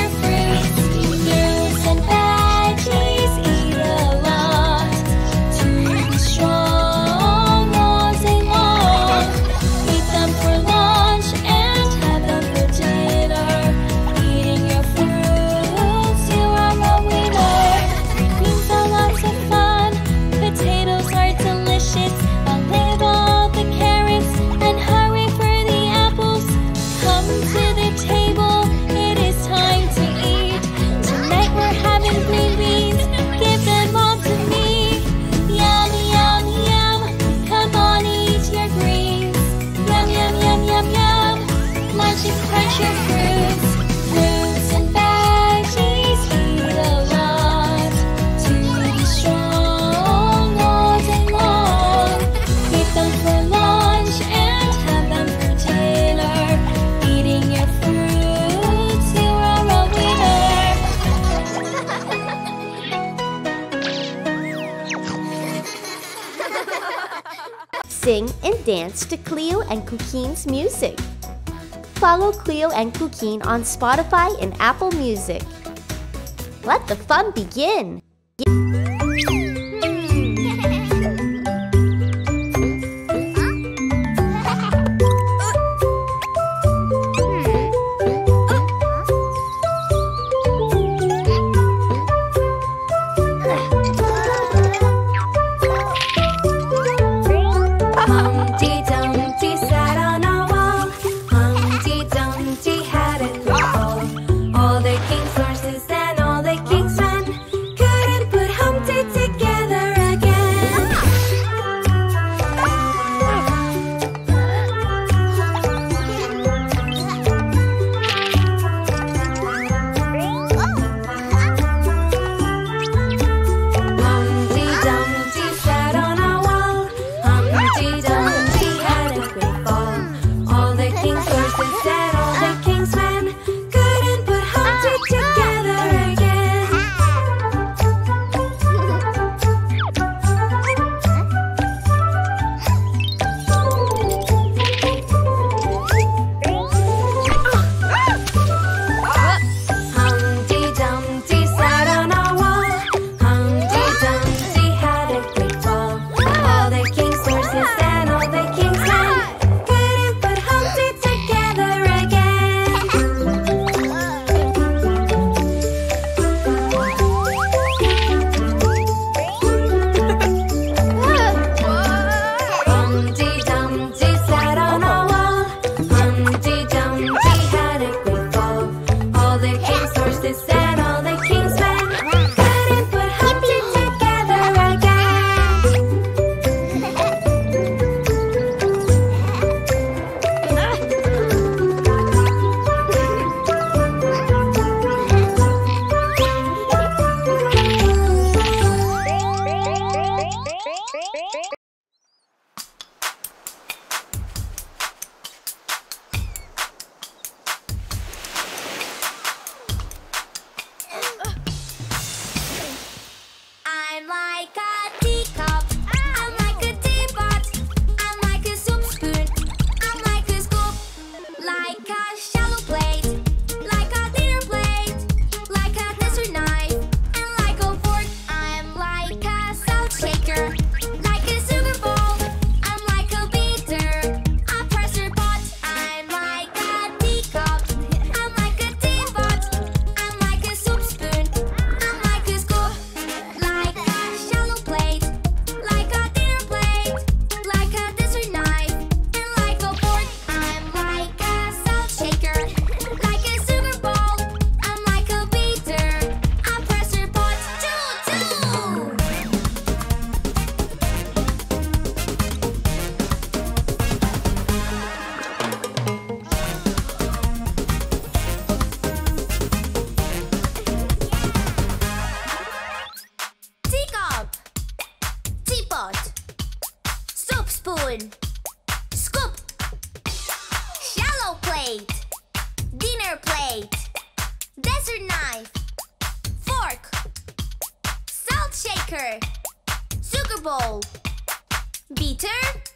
difference sing and dance to Cleo and Cuquin's music. Follow Cleo and Cuquin on Spotify and Apple Music. Let the fun begin! spoon. Scoop. Shallow plate. Dinner plate. Desert knife. Fork. Salt shaker. Sugar bowl. Beater.